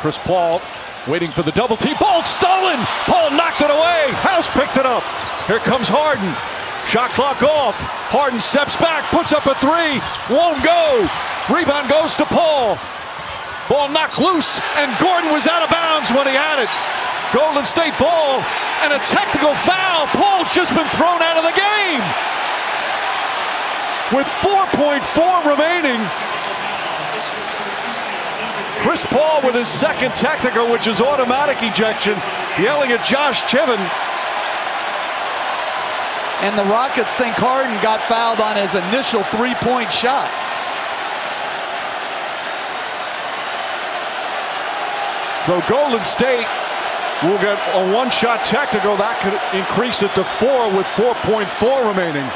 Chris Paul waiting for the double team. Ball stolen. Paul knocked it away. House picked it up. Here comes Harden. Shot clock off. Harden steps back, puts up a three. Won't go. Rebound goes to Paul. Ball knocked loose, and Gordon was out of bounds when he had it. Golden State ball and a technical foul. Paul's just been thrown out of the game. With 4.4 remaining, Chris Paul with his second technical, which is automatic ejection, yelling at Josh Tiven. And the Rockets think Harden got fouled on his initial three-point shot. So Golden State will get a one-shot technical. That could increase it to four with 4.4 remaining.